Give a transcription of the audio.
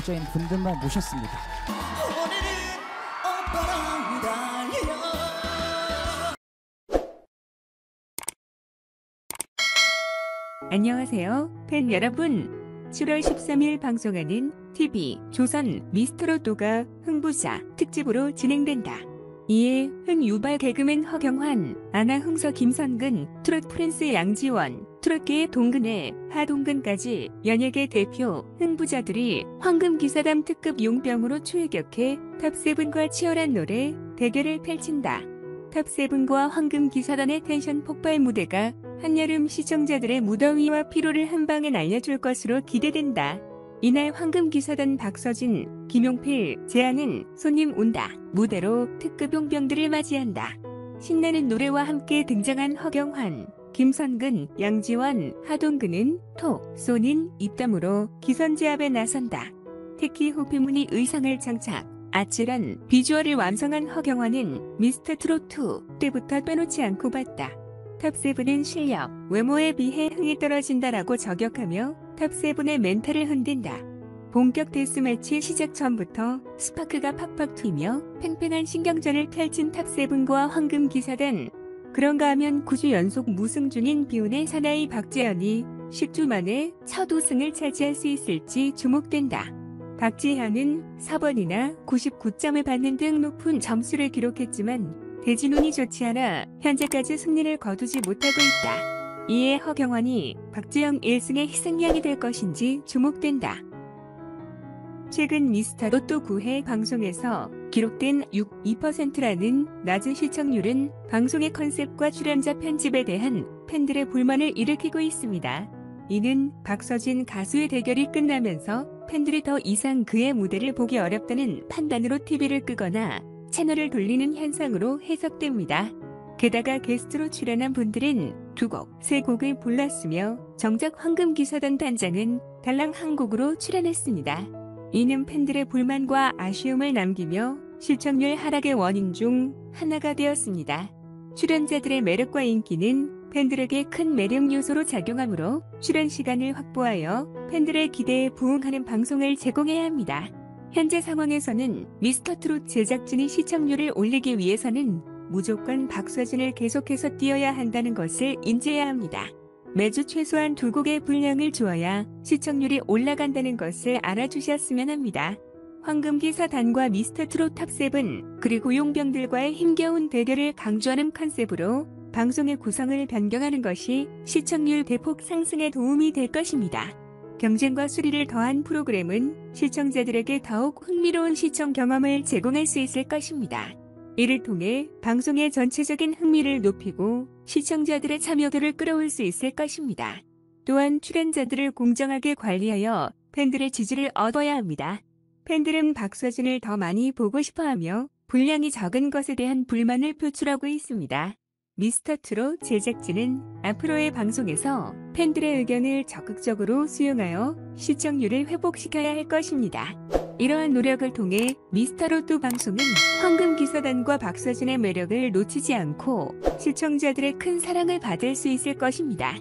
부자인 분들만 모셨습니다. 안녕하세요, 팬 여러분. 7월 13일 방송하는 TV 조선 미스터로또가 흥부자 특집으로 진행된다. 이에 흥 유발 개그맨 허경환, 아나운서 김선근, 트롯 프린스 양지원, 트롯계의 동근의 하동근까지 연예계 대표 흥부자들이 황금기사단 특급 용병으로 출격해 탑세븐과 치열한 노래 대결을 펼친다. 탑세븐과 황금기사단의 텐션 폭발 무대가 한여름 시청자들의 무더위와 피로를 한 방에 날려줄 것으로 기대된다. 이날 황금기사단 박서진, 김용필, 재하는 손님 온다. 무대로 특급 용병들을 맞이한다. 신나는 노래와 함께 등장한 허경환, 김선근, 양지원, 하동근은 톡, 쏘는 입담으로 기선제압에 나선다. 특히 호피무늬 의상을 장착, 아찔한 비주얼을 완성한 허경환은 미스터 트롯2 때부터 빼놓지 않고 봤다. 탑세븐은 실력, 외모에 비해 흥이 떨어진다라고 저격하며 탑세븐의 멘탈을 흔든다. 본격 데스매치 시작 전부터 스파크가 팍팍 튀며 팽팽한 신경전을 펼친 탑세븐과 황금 기사단. 그런가 하면 9주 연속 무승 중인 비운의 사나이 박지현이 10주 만에 첫 우승을 차지할 수 있을지 주목된다. 박지현은 4번이나 99점을 받는 등 높은 점수를 기록했지만 대진운이 좋지 않아 현재까지 승리를 거두지 못하고 있다. 이에 허경환이 박지영 1승의 희생양이 될 것인지 주목된다. 최근 미스터 로또 9회 방송에서 기록된 6.2%라는 낮은 시청률은 방송의 컨셉과 출연자 편집에 대한 팬들의 불만을 일으키고 있습니다. 이는 박서진 가수의 대결이 끝나면서 팬들이 더 이상 그의 무대를 보기 어렵다는 판단으로 TV를 끄거나 채널을 돌리는 현상으로 해석됩니다. 게다가 게스트로 출연한 분들은 두 곡, 세 곡을 불렀으며 정작 황금기사단 단장은 달랑 한 곡으로 출연했습니다. 이는 팬들의 불만과 아쉬움을 남기며 시청률 하락의 원인 중 하나가 되었습니다. 출연자들의 매력과 인기는 팬들에게 큰 매력 요소로 작용하므로 출연 시간을 확보하여 팬들의 기대에 부응하는 방송을 제공해야 합니다. 현재 상황에서는 미스터 트롯 제작진이 시청률을 올리기 위해서는 무조건 박서진을 계속해서 띄워야 한다는 것을 인지해야 합니다. 매주 최소한 두 곡의 분량을 주어야 시청률이 올라간다는 것을 알아주셨으면 합니다. 황금기사단과 미스터 트롯 탑7 그리고 용병들과의 힘겨운 대결을 강조하는 컨셉으로 방송의 구성을 변경하는 것이 시청률 대폭 상승에 도움이 될 것입니다. 경쟁과 수리를 더한 프로그램은 시청자들에게 더욱 흥미로운 시청 경험을 제공할 수 있을 것입니다. 이를 통해 방송의 전체적인 흥미를 높이고 시청자들의 참여도를 끌어올 수 있을 것입니다. 또한 출연자들을 공정하게 관리하여 팬들의 지지를 얻어야 합니다. 팬들은 박서진을 더 많이 보고 싶어하며 분량이 적은 것에 대한 불만을 표출하고 있습니다. 미스터 트롯 제작진은 앞으로의 방송에서 팬들의 의견을 적극적으로 수용하여 시청률을 회복시켜야 할 것입니다. 이러한 노력을 통해 미스터 로또 방송은 황금기사단과 박서진의 매력을 놓치지 않고 시청자들의 큰 사랑을 받을 수 있을 것입니다.